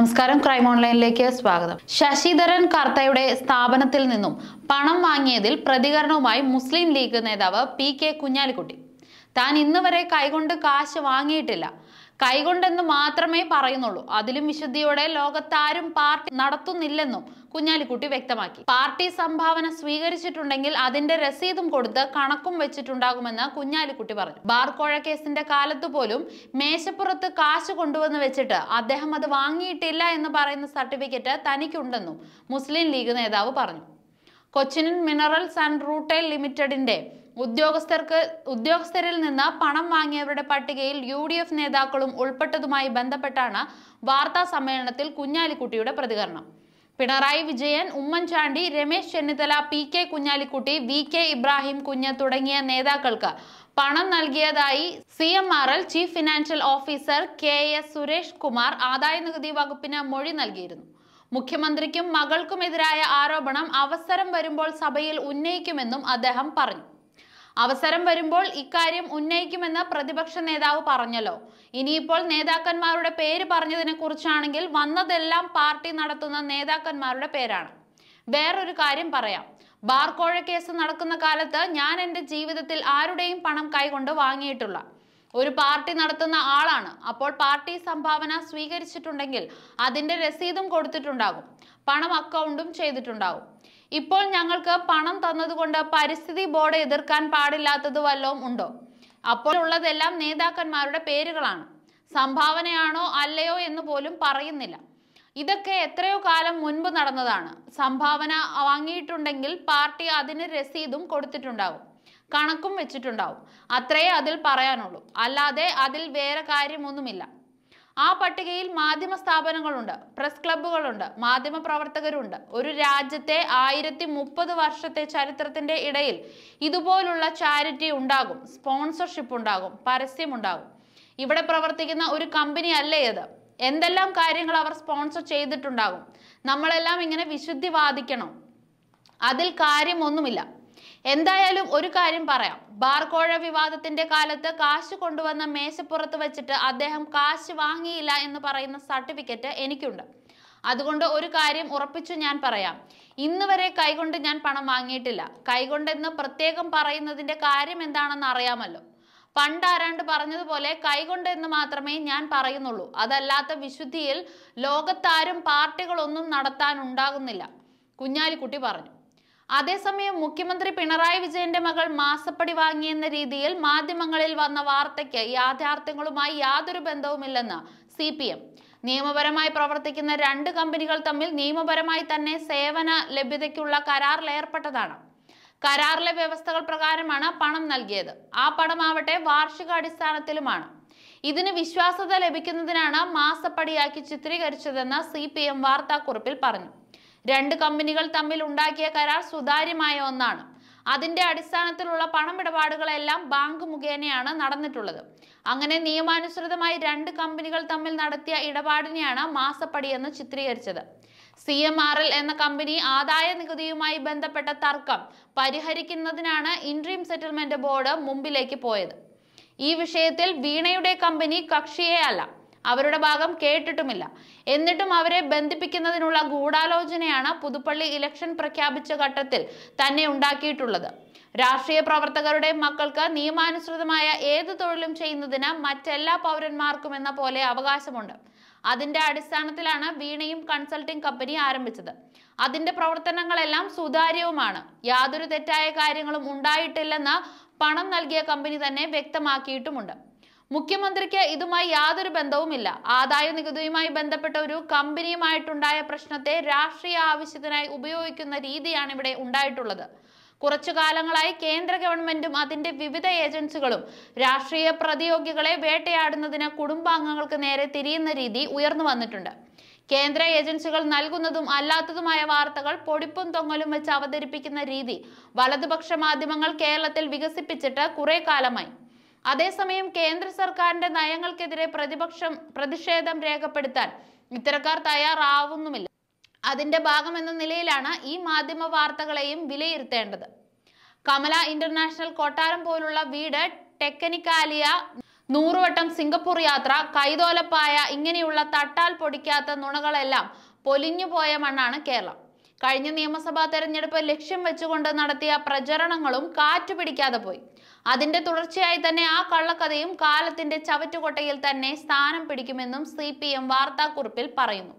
നമസ്കാരം ക്രൈം ഓൺലൈനിലേക്ക് സ്വാഗതം. ശശിധരൻ കർത്തയുടെ സ്ഥാപനത്തിൽ നിന്നും പണം വാങ്ങിയതിൽ പ്രതികരണവുമായി മുസ്ലിം ലീഗ് നേതാവ് പി കെ കുഞ്ഞാലിക്കുട്ടി. താൻ ഇന്നുവരെ കൈകൊണ്ട് കാശ് വാങ്ങിയിട്ടില്ല. കൈകൊണ്ടെന്ന് മാത്രമേ പറയുന്നുള്ളൂ. അതിലും വിശുദ്ധിയോടെ ലോകത്താരും പാർട്ടി നടത്തുന്നില്ലെന്നും കുഞ്ഞാലിക്കുട്ടി വ്യക്തമാക്കി. പാർട്ടി സംഭാവന സ്വീകരിച്ചിട്ടുണ്ടെങ്കിൽ അതിന്റെ രസീതും കൊടുത്ത് കണക്കും വെച്ചിട്ടുണ്ടാകുമെന്ന് കുഞ്ഞാലിക്കുട്ടി പറഞ്ഞു. ബാർക്കോഴ കേസിന്റെ കാലത്ത് പോലും മേശപ്പുറത്ത് കാശ് കൊണ്ടുവന്ന് വെച്ചിട്ട് അദ്ദേഹം അത് വാങ്ങിയിട്ടില്ല എന്ന് പറയുന്ന സർട്ടിഫിക്കറ്റ് തനിക്കുണ്ടെന്നും മുസ്ലിം ലീഗ് നേതാവ് പറഞ്ഞു. കൊച്ചിൻ മിനറൽസ് ആൻഡ് റൂട്ടെയിൽ ലിമിറ്റഡിന്റെ ഉദ്യോഗസ്ഥർക്ക് ഉദ്യോഗസ്ഥരിൽ നിന്ന് പണം വാങ്ങിയവരുടെ പട്ടികയിൽ യു ഡി എഫ് നേതാക്കളും ഉൾപ്പെട്ടതുമായി ബന്ധപ്പെട്ടാണ് വാർത്താ സമ്മേളനത്തിൽ കുഞ്ഞാലിക്കുട്ടിയുടെ പ്രതികരണം. Pinarayi Vijayan Oommen Chandy Ramesh Chennithala P K Kunhalikutty V K Ibrahim Kunju തുടങ്ങിയ നേതാക്കൾക്ക് പണം നൽകിയതായി C M R L chief financial officer K S Suresh Kumar ആദായനികുതി വകുപ്പിന് മൊഴി നൽകിയിരുന്നു. മുഖ്യമന്ത്രിക്കും മകൾക്കുമെതിരായ ആരോപണം അവസരം വരുമ്പോൾ സഭയിൽ ഉന്നയിക്കുമെന്നും അദ്ദേഹം പറഞ്ഞു. അവസരം വരുമ്പോൾ ഇക്കാര്യം ഉന്നയിക്കുമെന്ന് പ്രതിപക്ഷ നേതാവ് പറഞ്ഞല്ലോ. ഇനിയിപ്പോൾ നേതാക്കന്മാരുടെ പേര് പറഞ്ഞതിനെ കുറിച്ചാണെങ്കിൽ വന്നതെല്ലാം പാർട്ടി നടത്തുന്ന നേതാക്കന്മാരുടെ പേരാണ്. വേറൊരു കാര്യം പറയാം. ബാർക്കോഴ കേസ് നടക്കുന്ന കാലത്ത് ഞാൻ എന്റെ ജീവിതത്തിൽ ആരുടെയും പണം കൈകൊണ്ട് വാങ്ങിയിട്ടുള്ള ഒരു പാർട്ടി നടത്തുന്ന ആളാണ്. അപ്പോൾ പാർട്ടി സംഭാവന സ്വീകരിച്ചിട്ടുണ്ടെങ്കിൽ അതിന്റെ രസീതും കൊടുത്തിട്ടുണ്ടാകും. പണം അക്കൗണ്ടും ചെയ്തിട്ടുണ്ടാകും. ഇപ്പോൾ ഞങ്ങൾക്ക് പണം തന്നതുകൊണ്ട് പരിസ്ഥിതി ബോർഡ് എതിർക്കാൻ പാടില്ലാത്തത് വല്ലതും ഉണ്ടോ? അപ്പോൾ ഉള്ളതെല്ലാം നേതാക്കന്മാരുടെ പേരുകളാണ്. സംഭാവനയാണോ അല്ലയോ എന്ന് പോലും പറയുന്നില്ല. ഇതൊക്കെ എത്രയോ കാലം മുൻപ് നടന്നതാണ്. സംഭാവന വാങ്ങിയിട്ടുണ്ടെങ്കിൽ പാർട്ടി അതിന് രസീതും കൊടുത്തിട്ടുണ്ടാകും കണക്കും വെച്ചിട്ടുണ്ടാവും. അത്രയേ അതിൽ പറയാനുള്ളൂ. അല്ലാതെ അതിൽ വേറെ കാര്യമൊന്നുമില്ല. ആ പട്ടികയിൽ മാധ്യമ സ്ഥാപനങ്ങളുണ്ട് പ്രസ് ക്ലബ്ബുകളുണ്ട് മാധ്യമ പ്രവർത്തകരുണ്ട്. ഒരു രാജ്യത്തെ ആയിരത്തി മുപ്പത് വർഷത്തെ ചരിത്രത്തിന്റെ ഇടയിൽ ഇതുപോലുള്ള ചാരിറ്റി ഉണ്ടാകും സ്പോൺസർഷിപ്പ് ഉണ്ടാകും പരസ്യമുണ്ടാകും. ഇവിടെ പ്രവർത്തിക്കുന്ന ഒരു കമ്പനി അല്ലേ ഇത്? എന്തെല്ലാം കാര്യങ്ങൾ അവർ സ്പോൺസർ ചെയ്തിട്ടുണ്ടാകും? നമ്മളെല്ലാം ഇങ്ങനെ വിശുദ്ധി വാദിക്കണം. അതിൽ കാര്യമൊന്നുമില്ല. എന്തായാലും ഒരു കാര്യം പറയാം. ബാർക്കോഴ വിവാദത്തിന്റെ കാലത്ത് കാശ് കൊണ്ടുവന്ന മേശപ്പുറത്ത് വെച്ചിട്ട് അദ്ദേഹം കാശ് വാങ്ങിയില്ല എന്ന് പറയുന്ന സർട്ടിഫിക്കറ്റ് എനിക്കുണ്ട്. അതുകൊണ്ട് ഒരു കാര്യം ഉറപ്പിച്ചു ഞാൻ പറയാം. ഇന്ന് വരെ കൈകൊണ്ട് ഞാൻ പണം വാങ്ങിയിട്ടില്ല. കൈകൊണ്ടെന്ന് പ്രത്യേകം പറയുന്നതിന്റെ കാര്യം എന്താണെന്ന് അറിയാമല്ലോ. പണ്ട് ആരാണ്ട് പറഞ്ഞതുപോലെ കൈകൊണ്ടെന്ന് മാത്രമേ ഞാൻ പറയുന്നുള്ളൂ. അതല്ലാത്ത വിശുദ്ധിയിൽ ലോകത്താരും പാർട്ടികളൊന്നും നടത്താൻ ഉണ്ടാകുന്നില്ല. കുഞ്ഞാലിക്കുട്ടി പറഞ്ഞു. അതേസമയം മുഖ്യമന്ത്രി പിണറായി വിജയന്റെ മകൾ മാസപ്പടി വാങ്ങിയെന്ന രീതിയിൽ മാധ്യമങ്ങളിൽ വന്ന വാർത്തയ്ക്ക് യാഥാർത്ഥ്യങ്ങളുമായി യാതൊരു ബന്ധവുമില്ലെന്ന് സി പി എം നിയമപരമായി പ്രവർത്തിക്കുന്ന രണ്ട് കമ്പനികൾ തമ്മിൽ നിയമപരമായി തന്നെ സേവന ലഭ്യതയ്ക്കുള്ള കരാറിൽ ഏർപ്പെട്ടതാണ്. കരാറിലെ വ്യവസ്ഥകൾ പ്രകാരമാണ് പണം നൽകിയത്. ആ പണമാവട്ടെ വാർഷികാടിസ്ഥാനത്തിലുമാണ്. ഇതിന് വിശ്വാസത ലഭിക്കുന്നതിനാണ് മാസപ്പടിയാക്കി ചിത്രീകരിച്ചതെന്ന് സി പി എം വാർത്താക്കുറിപ്പിൽ പറഞ്ഞു. രണ്ട് കമ്പനികൾ തമ്മിൽ ഉണ്ടാക്കിയ കരാർ സുതാര്യമായ ഒന്നാണ്. അതിന്റെ അടിസ്ഥാനത്തിലുള്ള പണമിടപാടുകളെല്ലാം ബാങ്ക് മുഖേനയാണ് നടന്നിട്ടുള്ളത്. അങ്ങനെ നിയമാനുസൃതമായി രണ്ട് കമ്പനികൾ തമ്മിൽ നടത്തിയ ഇടപാടിനെയാണ് മാസപ്പടിയെന്ന് ചിത്രീകരിച്ചത്. സി എം ആർ എൽ എന്ന കമ്പനി ആദായ നികുതിയുമായി ബന്ധപ്പെട്ട തർക്കം പരിഹരിക്കുന്നതിനാണ് ഇൻട്രീം സെറ്റിൽമെന്റ് ബോർഡ് മുമ്പിലേക്ക് പോയത്. ഈ വിഷയത്തിൽ വീണയുടെ കമ്പനി കക്ഷിയെ അല്ല അവരുടെ ഭാഗം കേട്ടിട്ടുമില്ല. എന്നിട്ടും അവരെ ബന്ധിപ്പിക്കുന്നതിനുള്ള ഗൂഢാലോചനയാണ് പുതുപ്പള്ളി ഇലക്ഷൻ പ്രഖ്യാപിച്ച ഘട്ടത്തിൽ തന്നെ ഉണ്ടാക്കിയിട്ടുള്ളത്. രാഷ്ട്രീയ പ്രവർത്തകരുടെ മക്കൾക്ക് നിയമാനുസൃതമായ ഏത് തൊഴിലും ചെയ്യുന്നതിന് മറ്റെല്ലാ പൗരന്മാർക്കും എന്ന പോലെ അവകാശമുണ്ട്. അതിന്റെ അടിസ്ഥാനത്തിലാണ് വീണയും കൺസൾട്ടിംഗ് കമ്പനി ആരംഭിച്ചത്. അതിന്റെ പ്രവർത്തനങ്ങളെല്ലാം സുതാര്യവുമാണ്. യാതൊരു തെറ്റായ കാര്യങ്ങളും ഉണ്ടായിട്ടില്ലെന്ന് പണം നൽകിയ കമ്പനി തന്നെ വ്യക്തമാക്കിയിട്ടുമുണ്ട്. മുഖ്യമന്ത്രിക്ക് ഇതുമായി യാതൊരു ബന്ധവുമില്ല. ആദായ നികുതിയുമായി ബന്ധപ്പെട്ട ഒരു കമ്പനിയുമായിട്ടുണ്ടായ പ്രശ്നത്തെ രാഷ്ട്രീയ ആവശ്യത്തിനായി ഉപയോഗിക്കുന്ന രീതിയാണ് ഇവിടെ ഉണ്ടായിട്ടുള്ളത്. കുറച്ചു കാലങ്ങളായി കേന്ദ്ര ഗവൺമെന്റും അതിന്റെ വിവിധ ഏജൻസികളും രാഷ്ട്രീയ പ്രതിയോഗികളെ വേട്ടയാടുന്നതിന് കുടുംബാംഗങ്ങൾക്ക് നേരെ തിരിയുന്ന രീതി ഉയർന്നു വന്നിട്ടുണ്ട്. കേന്ദ്ര ഏജൻസികൾ നൽകുന്നതും അല്ലാത്തതുമായ വാർത്തകൾ പൊടിപ്പും തൊങ്ങലും വെച്ച് അവതരിപ്പിക്കുന്ന രീതി വലതുപക്ഷ മാധ്യമങ്ങൾ കേരളത്തിൽ വികസിപ്പിച്ചിട്ട് കുറെ കാലമായി. അതേസമയം കേന്ദ്ര സർക്കാരിന്റെ നയങ്ങൾക്കെതിരെ പ്രതിപക്ഷം പ്രതിഷേധം രേഖപ്പെടുത്താൻ ഇത്തരക്കാർ തയ്യാറാവുന്നുമില്ല. അതിന്റെ ഭാഗമെന്ന നിലയിലാണ് ഈ മാധ്യമ വാർത്തകളെയും വിലയിരുത്തേണ്ടത്. കമല ഇന്റർനാഷണൽ കൊട്ടാരം പോലുള്ള വീട് ടെക്കനിക്കാലിയ നൂറുവട്ടം സിംഗപ്പൂർ യാത്ര കൈതോലപ്പായ ഇങ്ങനെയുള്ള തട്ടാൽ പൊടിക്കാത്ത നുണകളെല്ലാം പൊലിഞ്ഞുപോയ മണ്ണാണ് കേരളം. കഴിഞ്ഞ നിയമസഭാ തെരഞ്ഞെടുപ്പ് ലക്ഷ്യം വെച്ചുകൊണ്ട് നടത്തിയ പ്രചരണങ്ങളും കാറ്റുപിടിക്കാതെ പോയി. അതിന്റെ തുടർച്ചയായി തന്നെ ആ കള്ളക്കഥയും കാലത്തിന്റെ ചവറ്റുകൊട്ടയിൽ തന്നെ സ്ഥാനം പിടിക്കുമെന്നും സി പി എം വാർത്താക്കുറിപ്പിൽ പറയുന്നു